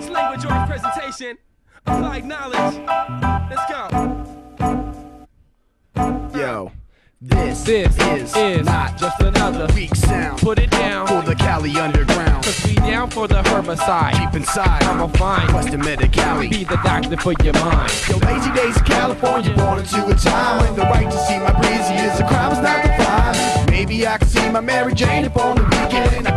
presentation, applied knowledge. Let's go. Yo, this, This is, is not just another weak sound Put it down, for the Cali underground. cause we down for the herbicide. Deep inside, I'ma find, Western Medi-Cali. be the doctor for your mind. Yo, lazy days in California, born into a time when the right to see my breezy is a crime is not defined. Maybe I can see my Mary Jane upon the weekend.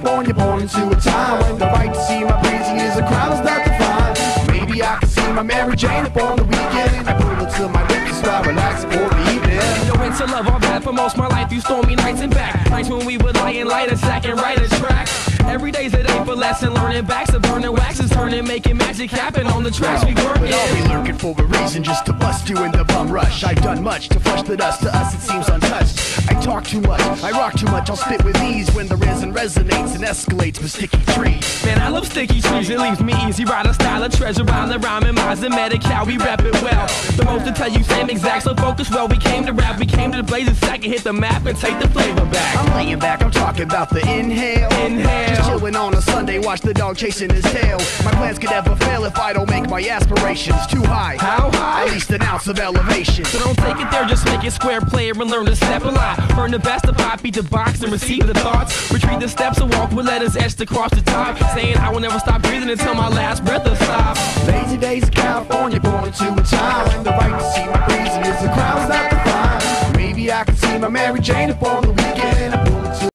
In California, born into a time the right to see my breezy is a crime is not defined. Maybe I can see my Mary Jane upon the weekend. I pull her to my lips and start relaxing for the evening. No into love, I've had for most my life through stormy nights and back. Nights when we would lie and light a sack and write a track. Every day's a day for lesson, learning backs of burning waxes, turning, making magic happen on the tracks we work But I'll be lurking for a reason just to bust you in the bum rush. I've done much to flush the dust, to us it seems untouched. I talk too much, I rock too much, I'll spit with ease when the resin resonates and escalates with sticky trees. Man, I love sticky trees, it leaves me easy. Ride a style of treasure, rhyme and minds and medical, we rap it well. The most to tell you, same exact, so focus well. We came to rap, we came to the blazing sack and hit the map and take the flavor back. I'm laying back, I'm talking about the inhale. Inhale. Just chilling on a Sunday, watch the dog chasing his tail. My plans could never fail if I don't make my aspirations too high. How high? At least an ounce of elevation. So don't take it there, just make it square player and learn to step a lot. Learn the best of pop, beat the box and receive the thoughts. Retreat the steps and walk with letters etched across the top. Saying I will never stop breathing until my last breath is stopped. Lazy days in California, born into a time when the right to see my breezy is the crowd's not defined. Maybe I can see my Mary Jane upon the